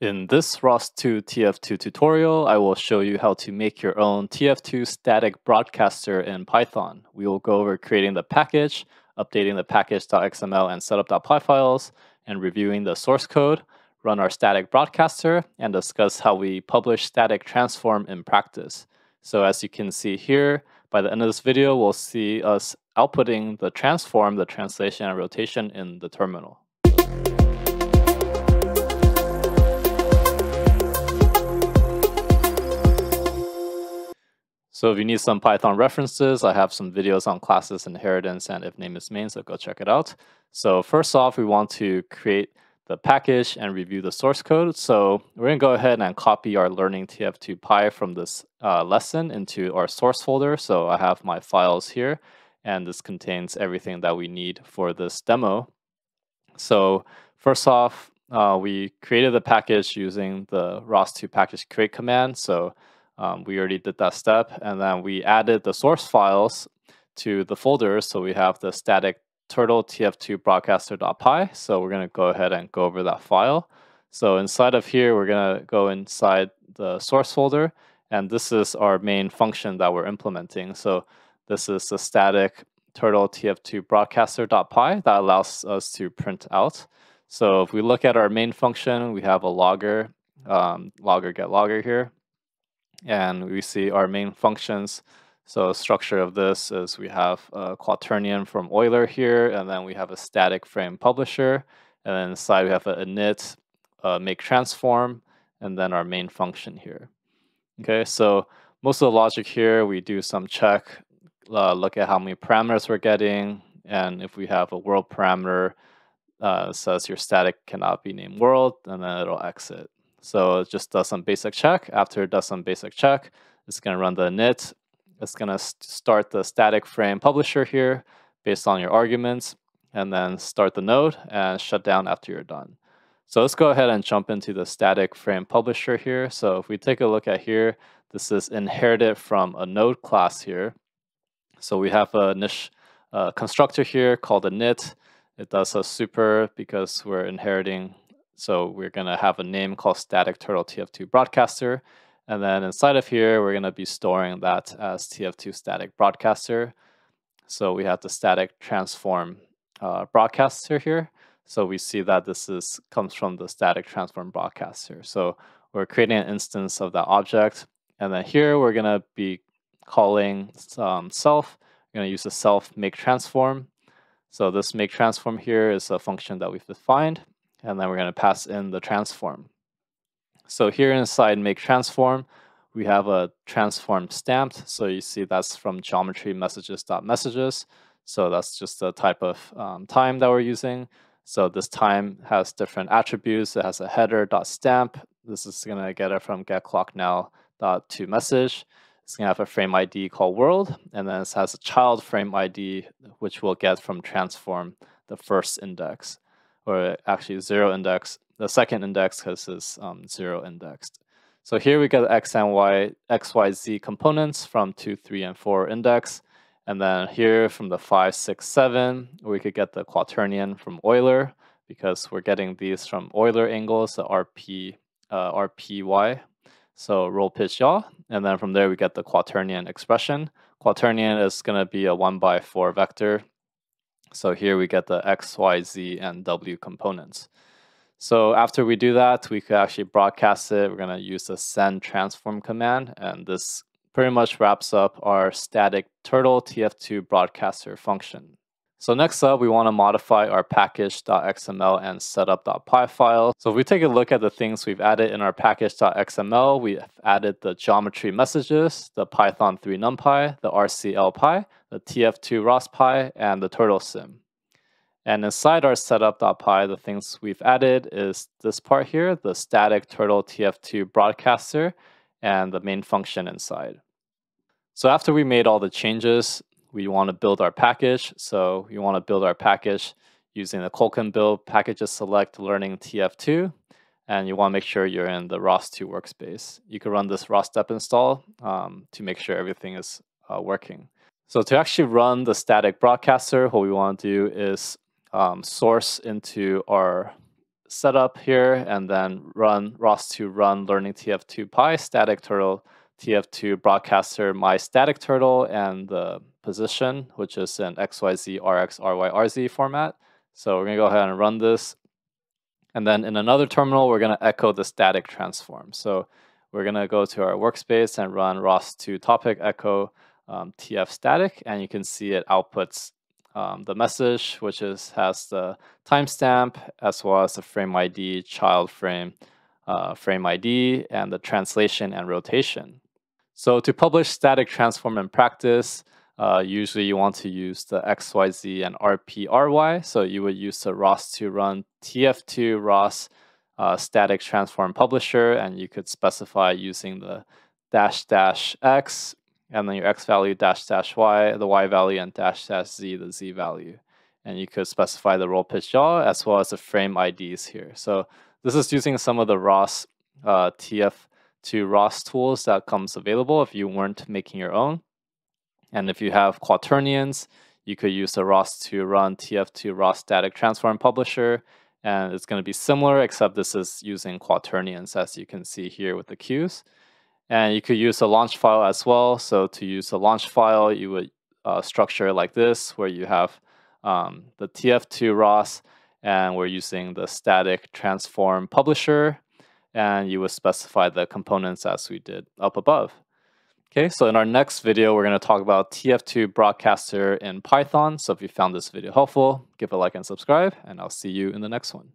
In this ROS2 TF2 tutorial, I will show you how to make your own TF2 static broadcaster in Python. We will go over creating the package, updating the package.xml and setup.py files, and reviewing the source code, run our static broadcaster, and discuss how we publish static transform in practice. So as you can see here, by the end of this video, we'll see us outputting the transform, the translation, and rotation in the terminal. So if you need some Python references, I have some videos on classes inheritance and if name is main, so go check it out. So first off, we want to create the package and review the source code. So we're to go ahead and copy our learning tf2py from this uh, lesson into our source folder. So I have my files here, and this contains everything that we need for this demo. So first off, uh, we created the package using the ROS2 package create command. So um, we already did that step. And then we added the source files to the folders. So we have the static turtle tf2 broadcaster.py. So we're going to go ahead and go over that file. So inside of here, we're going to go inside the source folder. And this is our main function that we're implementing. So this is the static turtle tf2 broadcaster.py that allows us to print out. So if we look at our main function, we have a logger, um, logger get logger here and we see our main functions. So structure of this is we have a quaternion from Euler here, and then we have a static frame publisher, and then inside we have a init make transform, and then our main function here. Okay, so most of the logic here, we do some check, uh, look at how many parameters we're getting, and if we have a world parameter, uh, says your static cannot be named world, and then it'll exit. So it just does some basic check. After it does some basic check, it's going to run the init. It's going to start the static frame publisher here based on your arguments, and then start the node and shut down after you're done. So let's go ahead and jump into the static frame publisher here. So if we take a look at here, this is inherited from a node class here. So we have a niche uh, constructor here called init. It does a super because we're inheriting so we're going to have a name called static turtle TF2 broadcaster. And then inside of here, we're going to be storing that as TF2 static broadcaster. So we have the static transform uh, broadcaster here. So we see that this is comes from the static transform broadcaster. So we're creating an instance of that object. And then here we're going to be calling um, self. We're going to use the self make transform. So this make transform here is a function that we've defined and then we're going to pass in the transform. So here inside make transform, we have a transform stamped. So you see that's from geometry messages.messages. So that's just the type of um, time that we're using. So this time has different attributes. It has a header dot stamp. This is going to get it from get clock now dot to message. It's going to have a frame ID called world, and then it has a child frame ID, which we'll get from transform the first index or actually zero index, the second index because it's um, zero indexed. So here we get x and y, x, y, z components from 2, 3, and 4 index. And then here from the 5, 6, 7, we could get the quaternion from Euler because we're getting these from Euler angles, the RP, uh, RPY. So roll, pitch, yaw. And then from there we get the quaternion expression. Quaternion is going to be a 1 by 4 vector so here we get the X, Y, Z, and W components. So after we do that, we could actually broadcast it. We're going to use the send transform command, and this pretty much wraps up our static turtle TF2 broadcaster function. So next up, we want to modify our package.xml and setup.py file. So if we take a look at the things we've added in our package.xml, we've added the geometry messages, the Python 3 NumPy, the RCLPy, the TF2 ROSPy, and the turtle sim. And inside our setup.py, the things we've added is this part here, the static turtle TF2 broadcaster, and the main function inside. So after we made all the changes, we want to build our package. So we want to build our package using the colcon build packages select learning TF2. And you want to make sure you're in the ROS2 workspace. You can run this rosdep install um, to make sure everything is uh, working. So to actually run the static broadcaster, what we want to do is um, source into our setup here and then run ROS2 run learning TF2 Pi static turtle TF2 broadcaster my static turtle and the position, which is in XYZ RX RY RZ format. So we're gonna go ahead and run this. And then in another terminal, we're gonna echo the static transform. So we're gonna go to our workspace and run ROS2 topic echo um, TF static, and you can see it outputs um, the message, which is has the timestamp as well as the frame ID, child frame, uh, frame ID, and the translation and rotation. So to publish static transform in practice, uh, usually you want to use the XYZ and RPRY. So you would use the ROS2 run TF2 ROS uh, static transform publisher, and you could specify using the dash dash X and then your x value dash dash y, the y value, and dash dash z, the z value. And you could specify the roll pitch yaw as well as the frame IDs here. So this is using some of the ROS uh, TF2 ROS tools that comes available if you weren't making your own. And if you have quaternions, you could use the ROS2 run TF2 ROS static transform publisher. And it's going to be similar, except this is using quaternions, as you can see here with the queues. And you could use a launch file as well. So to use a launch file, you would uh, structure like this, where you have um, the TF2 ROS, and we're using the static transform publisher, and you would specify the components as we did up above. Okay, so in our next video, we're going to talk about TF2 broadcaster in Python. So if you found this video helpful, give a like and subscribe, and I'll see you in the next one.